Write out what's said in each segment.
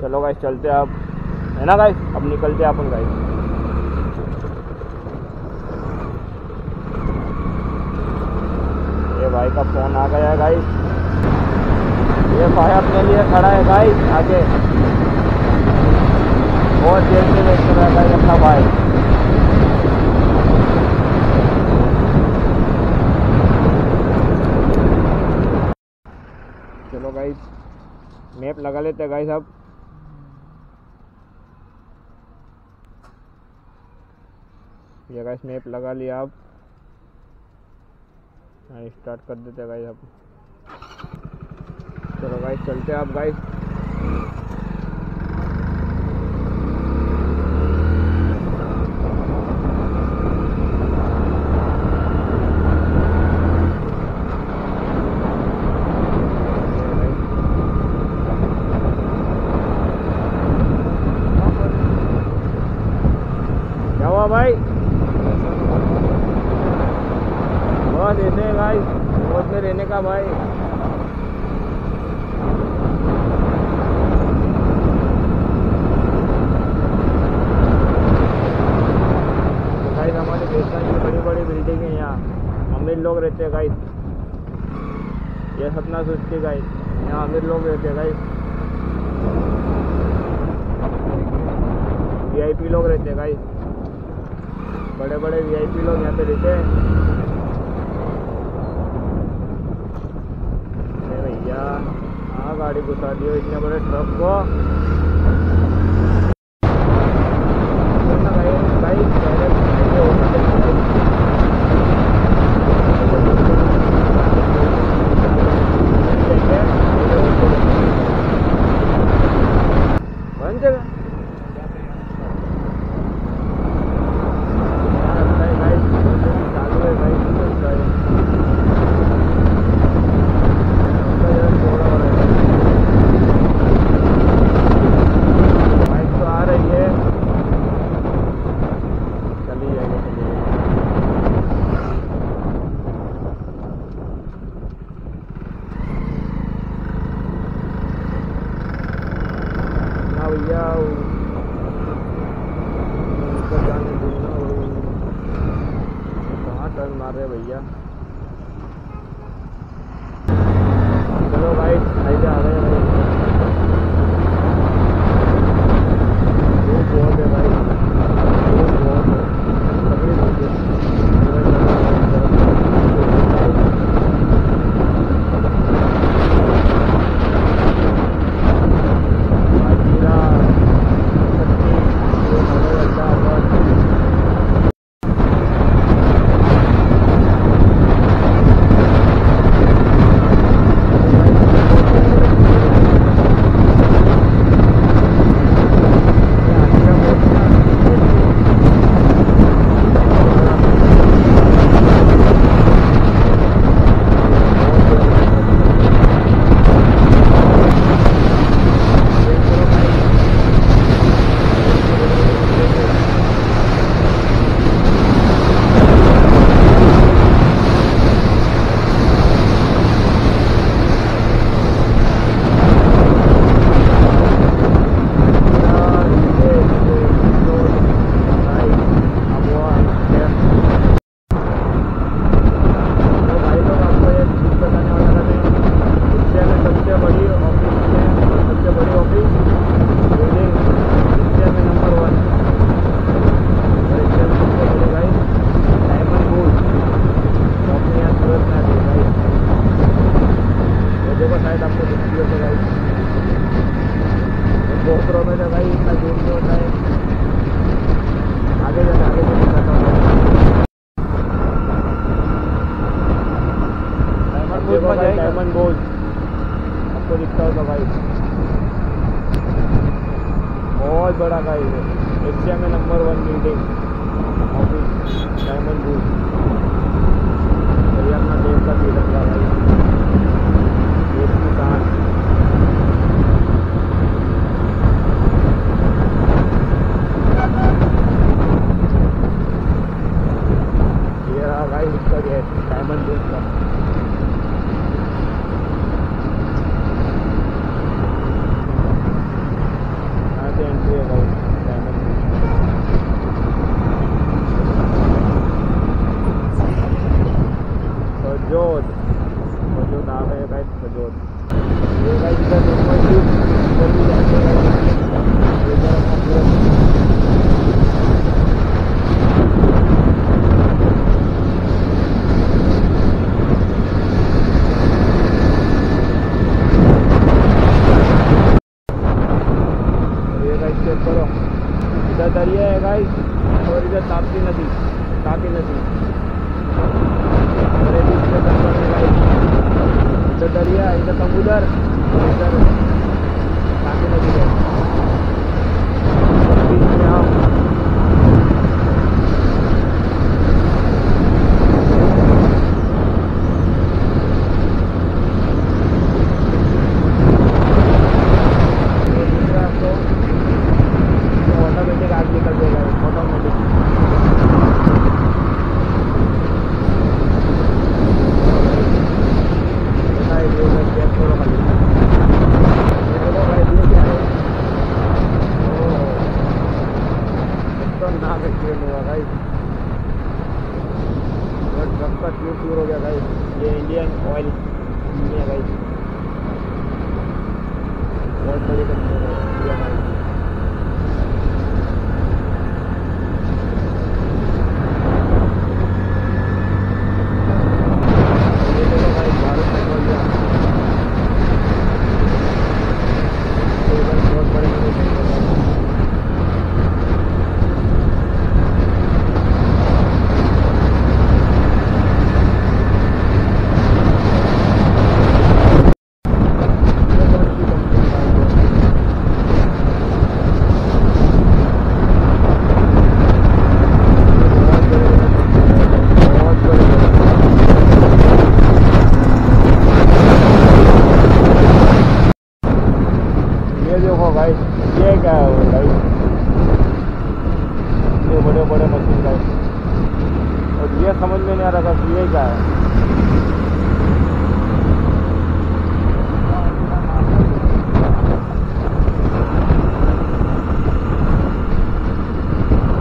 चलो गाइस चलते अब। है ना गाइस अब निकलते अपन गाइस ये भाई का फ़ोन आ गया है गाइस ये भाई अपने लिए खड़ा है गाइस आगे। बहुत देर से वेट कर रहा है गाइस अपना भाई। चलो गाइस मैप लगा लेते हैं गाइस अब। ये गाइस मैप लगा लिया आप स्टार्ट कर देते हैं गाइस अब। चलो गाइस चलते हैं आप गाइस क्या हुआ भाई बस ऐसे है भाई का भाई। यहाँ, अमीर लोग रहते हैं गाइस ये सपना सोचती गाइस यहाँ अमीर लोग रहते हैं गाइस वीआईपी लोग रहते हैं गाइस बड़े बड़े वीआईपी लोग यहाँ पे रहते हैं अरे भैया हाँ गाड़ी घुसा दियो इतने बड़े ट्रक को ना भाई, भाई, पहले पहले होना चाहिए। बन जाएगा चालू है भाई बाइक तो आ रही है चली जाएगी चली जाएगी ना भैया ऊपर जाने दूँगा कहाँ टर्न मार रहे भैया चलो भाई हाईवे आ गए भाई धूप बहुत है भाई धूप बहुत है तकलीफ़ होती है आज पूरा सच्ची हवाई अड्डा बस देखो शायद आपको दिखती हो तो गाइस गोप्रो में तो भाई इतना जूम नहीं होता है आगे जाके आगे जाके दिखाता हूँ देखो भाई डायमंड बोल आपको दिखता होगा भाई बहुत बड़ा भाई एशिया सजोद। जो नाम है भाई, सजोद। ये भाई इधर देखो दरिया है गाइस और इधर नदी, तापी नदी। Redis datang menilai Cadaria, datang budar. Budar. Kasih lagi deh बहुत बड़ी कंपनी है ये बड़े बड़े मशीन का और ये समझ में नहीं आ रहा था कि यही क्या है।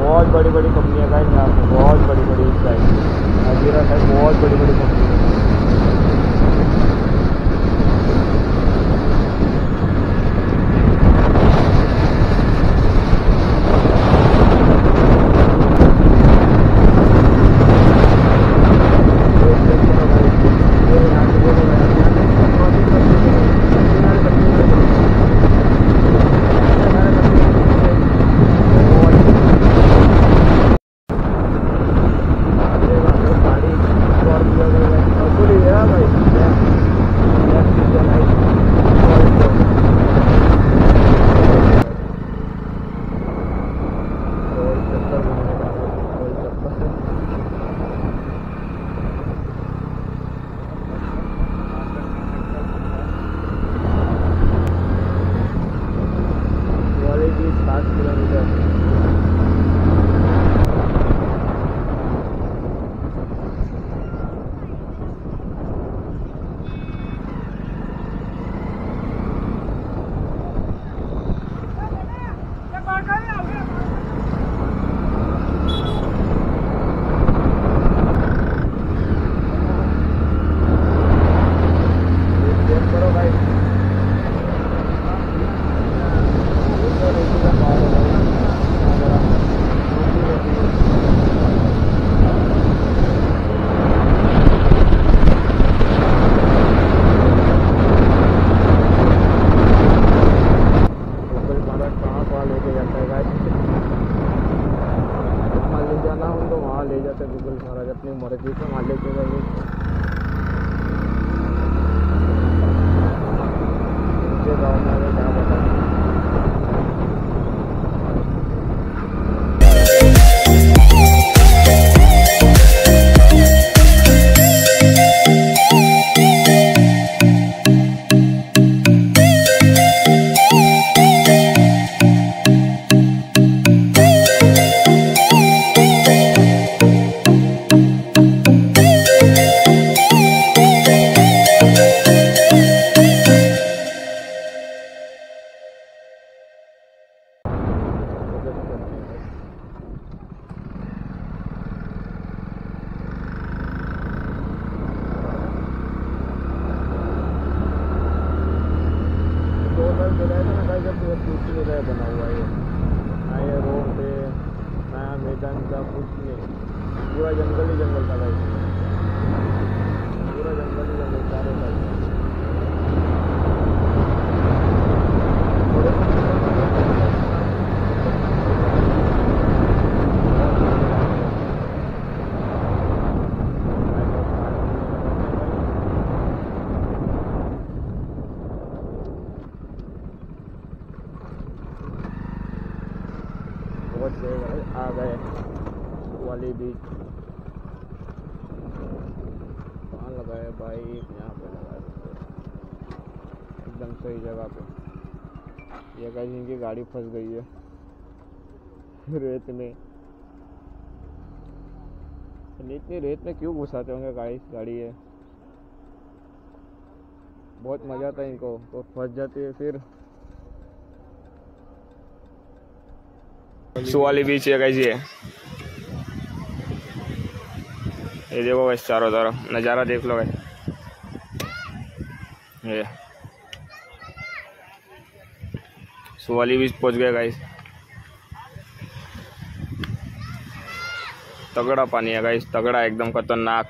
बहुत बड़ी बड़ी कंपनियाँ का यहाँ पे बहुत बड़ी बड़ी साइड अजीरा साइड बहुत बड़ी बड़ी कंपनी है। उसमें पूरा जंगल ही जंगल था भाई। पूरा जंगल ही जंगल चारों साइड आ गए। वाली बीच कहाँ लगाए भाई यहाँ पे लगाए। एकदम सही जगह पे। ये गाइस इनकी गाड़ी फंस गई है। रेत में। इतनी रेत में क्यों घुसाते होंगे गाइस गाड़ी है बहुत मज़ा आता है इनको। तो फंस जाती है फिर। सुवाली बीच है गाइस ये। ये देखो भाई, चारों तरफ़। नज़ारा देख लो भाई। ये। सुवाली बीच पहुँच गए गाइस तगड़ा पानी है गाइस तगड़ा, एकदम खतरनाक।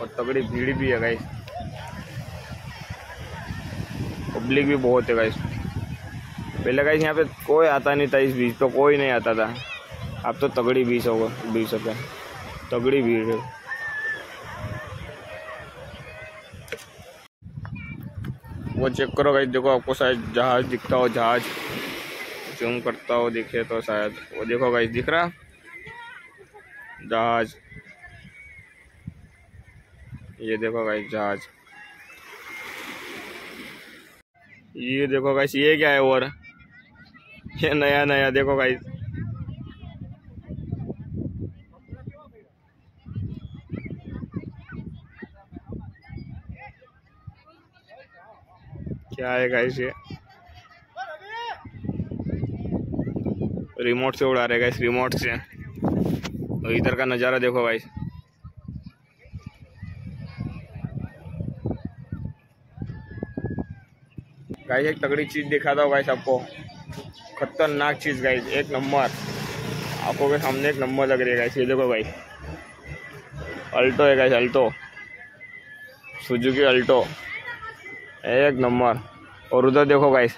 और तगड़ी भीड़ भी है गाइस पब्लिक भी बहुत है गाइस पहले गाइस यहाँ पे कोई आता नहीं था इस बीच तो कोई नहीं आता था। अब तो तगड़ी बीच होगा बीच होगा तगड़ी भीड़ है। वो चेक करो गाइस देखो आपको शायद जहाज़ दिखता हो, जहाज़ जूम करता हो, दिखे तो शायद। वो देखो गाइस दिख रहा? जहाज़। ये देखो गाइस जहाज़। ये देखो गाइस ये क्या है और? ये नया नया, देखो गाइस क्या है गाइस ये? रिमोट से उड़ा रहे गाइस रिमोट से। इधर का नज़ारा देखो गाइस गाइस एक तगड़ी चीज़ दिखाता दो गाइस आपको। खतरनाक चीज़ गाइस एक नंबर। आपको के सामने एक नंबर लग रही है गाइस ये देखो गाइस अल्टो है गाइस अल्टो। Suzuki Alto. एक नंबर। और उधर देखो गाइस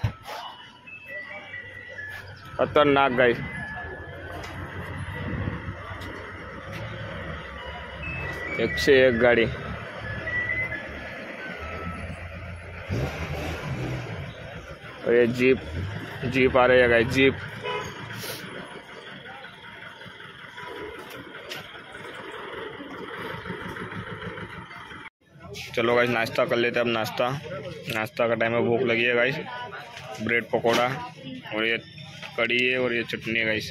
खतरनाक गाइस एक से एक गाड़ी। और ये जीप। जीप आ रही है गाइस जीप। चलो गाइस नाश्ता कर लेते हैं अब नाश्ता। नाश्ता का टाइम है, भूख लगी है गाइस ब्रेड पकोड़ा और ये कड़ी है और ये चटनी है गाइस